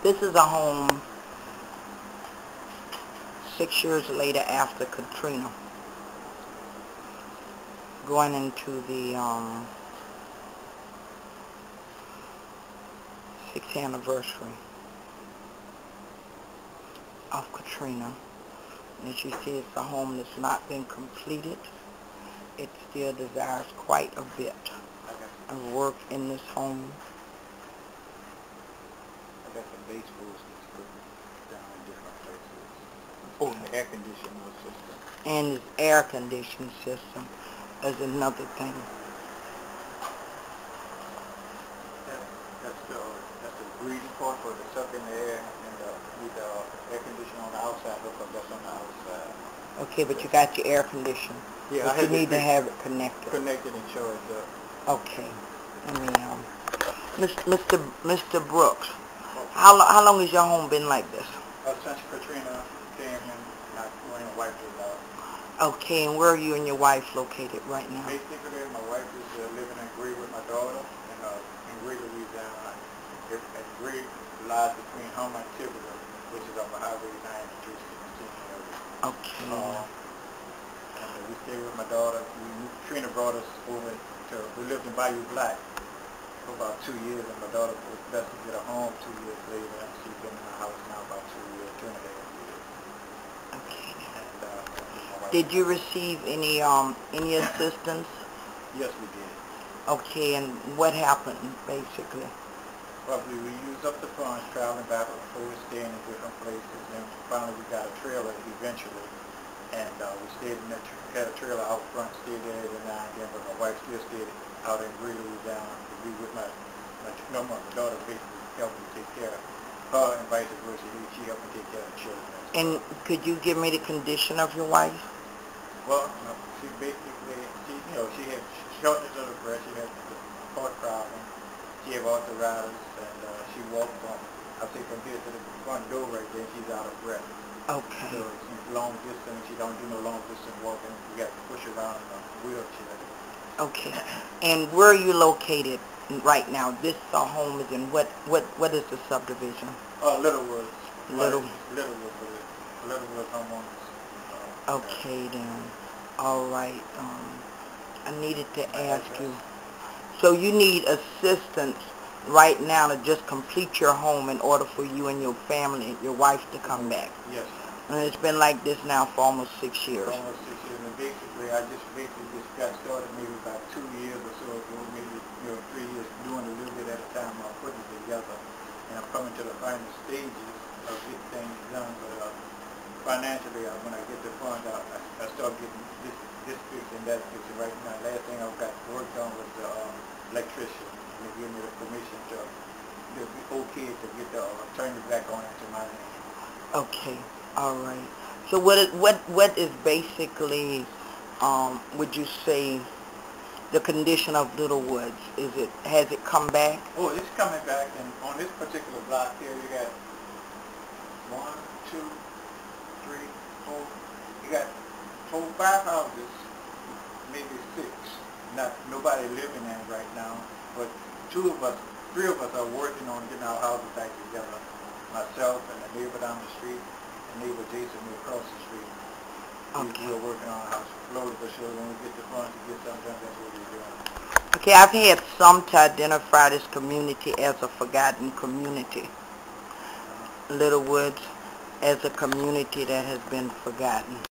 This is a home six years later after Katrina. Going into the um, sixth anniversary of Katrina. And as you see, it's a home that's not been completed. It still desires quite a bit of work in this home. Got the baseboards that's broken down in different places. Oh, and the air conditioning system. And its air conditioning system is another thing. That, that's the, that's the breathing part for the suck in the air and the, with the air conditioner on the outside, hook up, that's on the outside. Okay, but you got your air conditioning. Yeah, I you need to have it connected. Connected and charged up. Okay. Let me, um, Mr. Mr. Brooks, how, how long has your home been like this? Uh, since Katrina came and when the wife was out. Okay, and where are you and your wife located right now? Basically, my wife is uh, living in Gray with my daughter in, uh, in Gray, Louisiana. It, and Gray lies between Houma and Thibodaux, which is on the Highway 93 area. Okay. Uh, and uh, we stayed with my daughter. We, Trina brought us over to, we lived in Bayou Black for about two years, and my daughter was best to get a home two years later, and she's been in the house now about two years, two and a half years. Okay. And, uh, Did you receive any, um, any assistance? Yes, we did. Okay, and what happened, basically? Probably we used up the funds traveling back and forth, staying in different places, and finally we got a trailer eventually. And uh, we stayed in that, tra- had a trailer out front, stayed there every now and but my wife still stayed out in Greeley, Louisiana, to be with my, my, no, my daughter basically helped me take care of her and vice versa, she helped me take care of the children. And could you give me the condition of your wife? Well, no, she basically, she, you know, she had shortness of the breath, she had heart problem, she had arthritis, and uh, she walked from, I say from here to the front door right there, she's out of. Okay. So she's long distance, you don't do no long distance walking, you got to push around in a wheelchair. Okay. And where are you located right now? This uh, home is in what, what, what is the subdivision? Uh, Littlewood. Little- Littlewood, uh, Littlewood homeowners. uh, Okay then. All right. Um, I needed to ask you. So you need assistance right now to just complete your home in order for you and your family, your wife to come back. Yes. And it's been like this now for almost six years. almost six years, and basically, I just basically just got started maybe about two years or so ago, maybe, you know, three years, doing a little bit at a time, I'm putting it together, and I'm coming to the final stages of getting things done, but, uh, financially, uh, when I get the funds out, I, I start getting this, this fixed and that fixed, right now, last thing I've got worked on was the, um, electrician, they gave me the permission to, to be okay to get the, uh, turn it back on into my name. Okay. All right. So what is, what what is basically um would you say the condition of Little Woods? Is it has it come back? Oh, it's coming back, and on this particular block here, you got one, two, three, four, you got four, five houses, maybe six. Not, nobody living in it right now, but two of us, three of us are working on getting our houses back together. Myself and the neighbor down the street, and neighbor Jason across the street. Okay. We're working on a house, slowly but surely, when we get the funds to get something done, that's what we're doing. Okay, I've had some to identify this community as a forgotten community. Uh-huh. Little Woods as a community that has been forgotten.